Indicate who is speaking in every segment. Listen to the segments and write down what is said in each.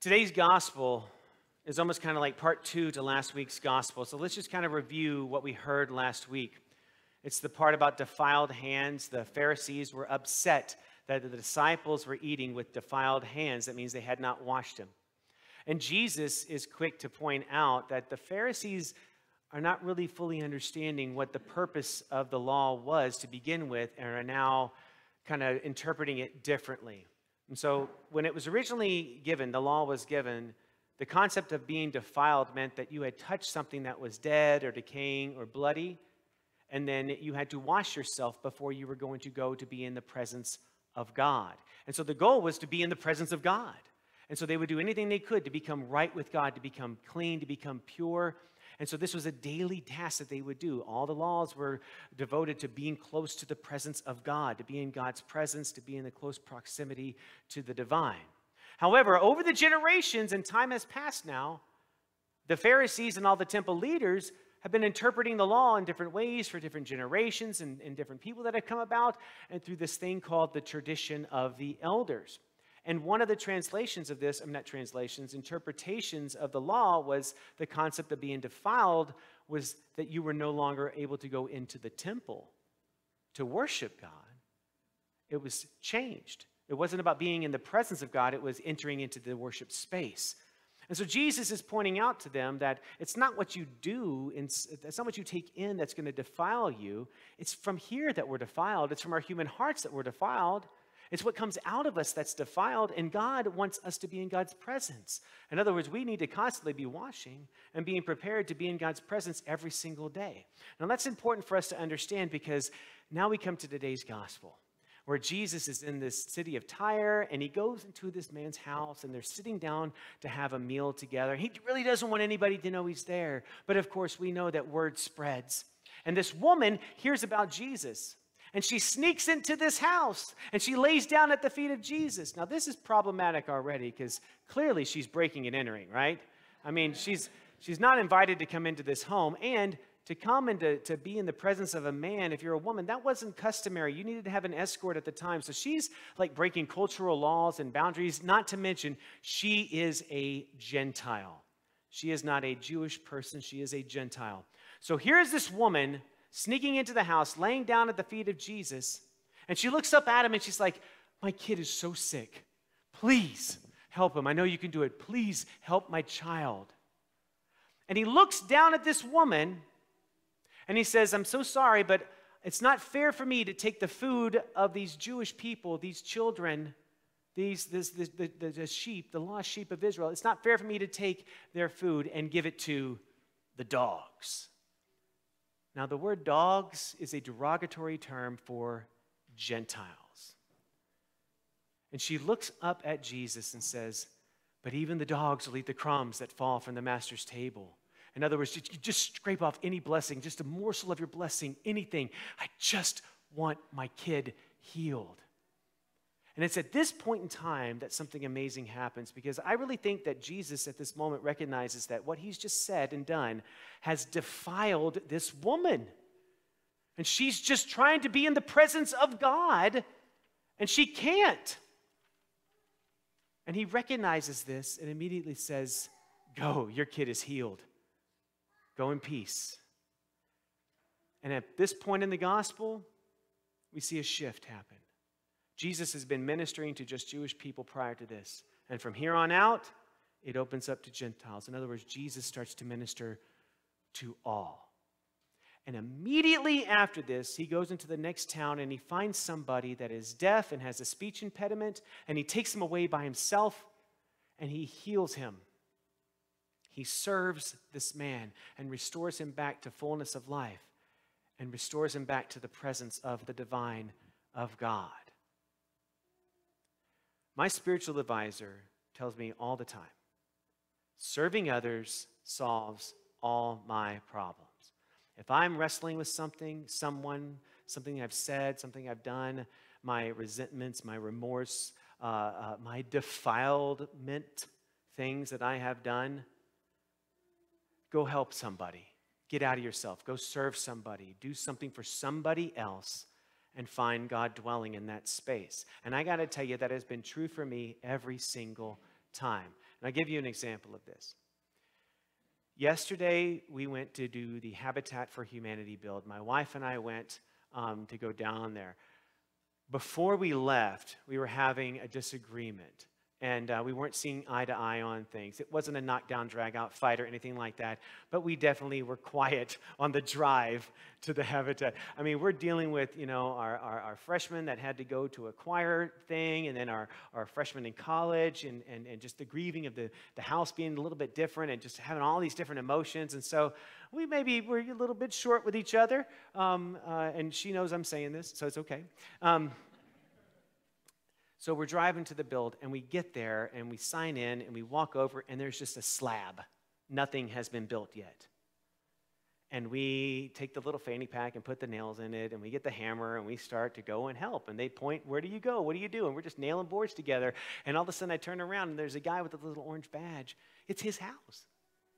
Speaker 1: Today's gospel is almost kind of like part two to last week's gospel. So let's just kind of review what we heard last week. It's the part about defiled hands. The Pharisees were upset that the disciples were eating with defiled hands. That means they had not washed them. And Jesus is quick to point out that the Pharisees are not really fully understanding what the purpose of the law was to begin with and are now kind of interpreting it differently. And so when it was originally given, the law was given, the concept of being defiled meant that you had touched something that was dead or decaying or bloody, and then you had to wash yourself before you were going to go to be in the presence of God. And so the goal was to be in the presence of God. And so they would do anything they could to become right with God, to become clean, to become pure. And so this was a daily task that they would do. All the laws were devoted to being close to the presence of God, to be in God's presence, to be in the close proximity to the divine. However, over the generations, and time has passed now, the Pharisees and all the temple leaders have been interpreting the law in different ways for different generations and, and different people that have come about, and through this thing called the tradition of the elders. And one of the translations of this, I'm not translations, interpretations of the law was the concept of being defiled was that you were no longer able to go into the temple to worship God. It was changed. It wasn't about being in the presence of God, it was entering into the worship space. And so Jesus is pointing out to them that it's not what you do, it's not what you take in that's going to defile you. It's from here that we're defiled, it's from our human hearts that we're defiled. It's what comes out of us that's defiled, and God wants us to be in God's presence. In other words, we need to constantly be washing and being prepared to be in God's presence every single day. Now, that's important for us to understand because now we come to today's gospel where Jesus is in this city of Tyre and he goes into this man's house and they're sitting down to have a meal together. He really doesn't want anybody to know he's there. But of course, we know that word spreads. And this woman hears about Jesus. And she sneaks into this house and she lays down at the feet of Jesus. Now, this is problematic already because clearly she's breaking and entering, right? I mean, she's, she's not invited to come into this home. And to come and to, to be in the presence of a man, if you're a woman, that wasn't customary. You needed to have an escort at the time. So she's like breaking cultural laws and boundaries, not to mention, she is a Gentile. She is not a Jewish person, she is a Gentile. So here's this woman sneaking into the house, laying down at the feet of Jesus. And she looks up at him and she's like, My kid is so sick. Please help him. I know you can do it. Please help my child. And he looks down at this woman and he says, I'm so sorry, but it's not fair for me to take the food of these Jewish people, these children, these, this, this, the, the, the sheep, the lost sheep of Israel. It's not fair for me to take their food and give it to the dogs. Now, the word dogs is a derogatory term for Gentiles. And she looks up at Jesus and says, But even the dogs will eat the crumbs that fall from the master's table. In other words, just, just scrape off any blessing, just a morsel of your blessing, anything. I just want my kid healed. And it's at this point in time that something amazing happens because I really think that Jesus at this moment recognizes that what he's just said and done has defiled this woman. And she's just trying to be in the presence of God, and she can't. And he recognizes this and immediately says, Go, your kid is healed. Go in peace. And at this point in the gospel, we see a shift happen. Jesus has been ministering to just Jewish people prior to this. And from here on out, it opens up to Gentiles. In other words, Jesus starts to minister to all. And immediately after this, he goes into the next town and he finds somebody that is deaf and has a speech impediment, and he takes him away by himself and he heals him. He serves this man and restores him back to fullness of life and restores him back to the presence of the divine of God. My spiritual advisor tells me all the time serving others solves all my problems. If I'm wrestling with something, someone, something I've said, something I've done, my resentments, my remorse, uh, uh, my defilement, things that I have done, go help somebody. Get out of yourself. Go serve somebody. Do something for somebody else and find God dwelling in that space. And I got to tell you, that has been true for me every single time. And I'll give you an example of this. Yesterday, we went to do the Habitat for Humanity build. My wife and I went um, to go down there. Before we left, we were having a disagreement and uh, we weren't seeing eye to eye on things. It wasn't a knockdown, drag out fight or anything like that, but we definitely were quiet on the drive to the habitat. I mean, we're dealing with, you know, our, our, our freshmen that had to go to a choir thing, and then our, our freshmen in college, and, and, and just the grieving of the, the house being a little bit different, and just having all these different emotions. And so we maybe were a little bit short with each other, um, uh, and she knows I'm saying this, so it's okay. Um, so we're driving to the build, and we get there, and we sign in, and we walk over, and there's just a slab. Nothing has been built yet. And we take the little fanny pack and put the nails in it, and we get the hammer, and we start to go and help. And they point, Where do you go? What do you do? And we're just nailing boards together. And all of a sudden, I turn around, and there's a guy with a little orange badge. It's his house.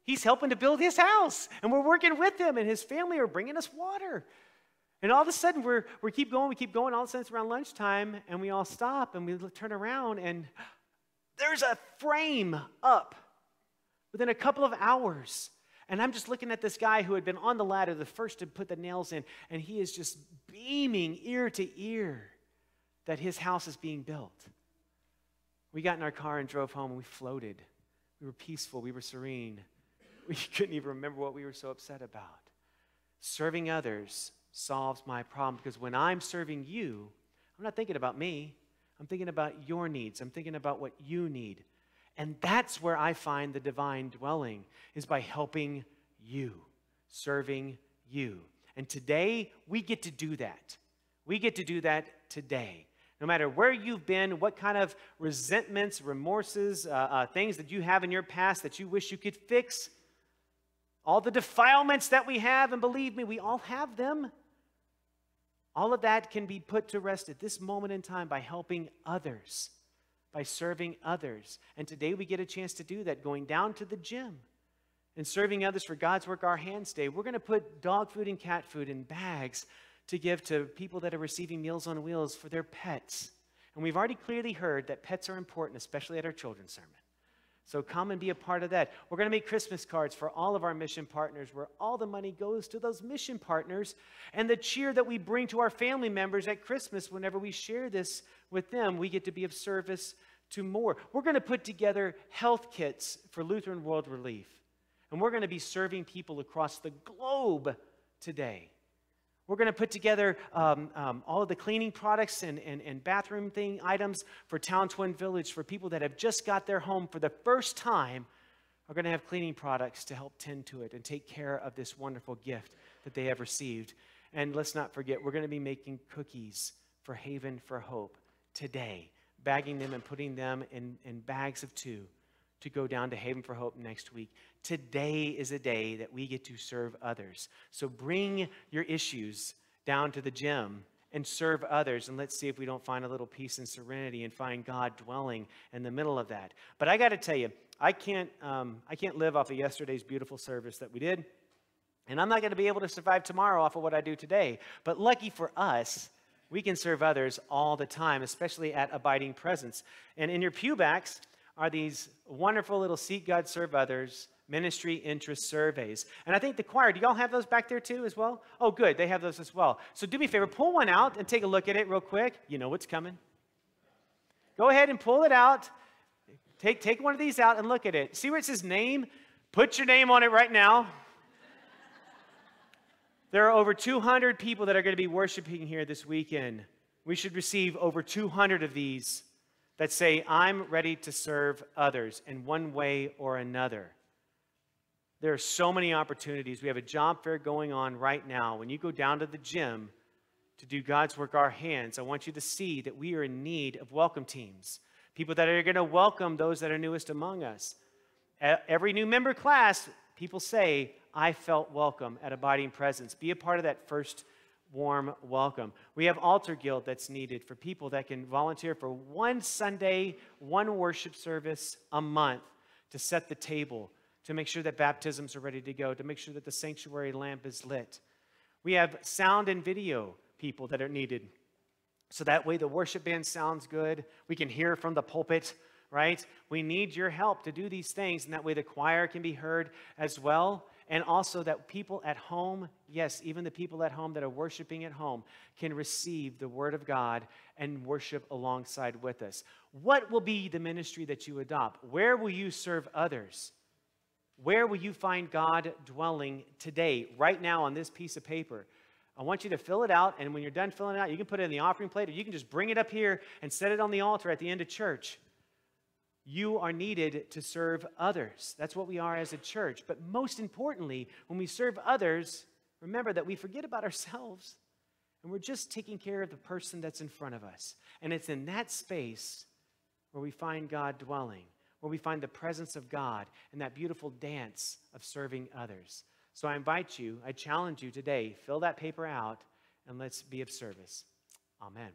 Speaker 1: He's helping to build his house, and we're working with him, and his family are bringing us water. And all of a sudden, we're, we keep going, we keep going. All of a sudden, it's around lunchtime, and we all stop and we turn around, and there's a frame up within a couple of hours. And I'm just looking at this guy who had been on the ladder, the first to put the nails in, and he is just beaming ear to ear that his house is being built. We got in our car and drove home, and we floated. We were peaceful, we were serene. We couldn't even remember what we were so upset about. Serving others solves my problem because when I'm serving you, I'm not thinking about me. I'm thinking about your needs. I'm thinking about what you need. And that's where I find the divine dwelling is by helping you, serving you. And today we get to do that. We get to do that today. No matter where you've been, what kind of resentments, remorses, uh, uh, things that you have in your past that you wish you could fix, all the defilements that we have, and believe me, we all have them. All of that can be put to rest at this moment in time by helping others, by serving others. And today we get a chance to do that, going down to the gym and serving others for God's work our hands day. We're going to put dog food and cat food in bags to give to people that are receiving Meals on Wheels for their pets. And we've already clearly heard that pets are important, especially at our children's sermon. So come and be a part of that. We're going to make Christmas cards for all of our mission partners where all the money goes to those mission partners and the cheer that we bring to our family members at Christmas whenever we share this with them, we get to be of service to more. We're going to put together health kits for Lutheran World Relief. And we're going to be serving people across the globe today. We're going to put together um, um, all of the cleaning products and, and, and bathroom thing items for Towne Twin Village for people that have just got their home for the first time. Are going to have cleaning products to help tend to it and take care of this wonderful gift that they have received. And let's not forget, we're going to be making cookies for Haven for Hope today, bagging them and putting them in, in bags of two to go down to Haven for Hope next week. Today is a day that we get to serve others. So bring your issues down to the gym and serve others and let's see if we don't find a little peace and serenity and find god dwelling in the middle of that but i got to tell you i can't um, i can't live off of yesterday's beautiful service that we did and i'm not going to be able to survive tomorrow off of what i do today but lucky for us we can serve others all the time especially at abiding presence and in your pewbacks are these wonderful little seek god serve others ministry interest surveys. And I think the choir, do y'all have those back there too as well? Oh, good, they have those as well. So do me a favor, pull one out and take a look at it real quick. You know what's coming. Go ahead and pull it out. Take, take one of these out and look at it. See where it says name? Put your name on it right now. There are over 200 people that are going to be worshiping here this weekend. We should receive over 200 of these that say, I'm ready to serve others in one way or another. There are so many opportunities. We have a job fair going on right now. When you go down to the gym to do God's work, our hands, I want you to see that we are in need of welcome teams, people that are going to welcome those that are newest among us. Every new member class, people say, I felt welcome at Abiding Presence. Be a part of that first warm welcome. We have Altar Guild that's needed for people that can volunteer for one Sunday, one worship service a month to set the table to make sure that baptisms are ready to go, to make sure that the sanctuary lamp is lit. We have sound and video people that are needed. So that way the worship band sounds good. We can hear from the pulpit right? We need your help to do these things, and that way the choir can be heard as well. And also that people at home, yes, even the people at home that are worshiping at home, can receive the word of God and worship alongside with us. What will be the ministry that you adopt? Where will you serve others? Where will you find God dwelling today, right now on this piece of paper? I want you to fill it out, and when you're done filling it out, you can put it in the offering plate, or you can just bring it up here and set it on the altar at the end of church. You are needed to serve others. That's what we are as a church. But most importantly, when we serve others, remember that we forget about ourselves and we're just taking care of the person that's in front of us. And it's in that space where we find God dwelling where we find the presence of God and that beautiful dance of serving others. So I invite you, I challenge you today, fill that paper out and let's be of service. Amen.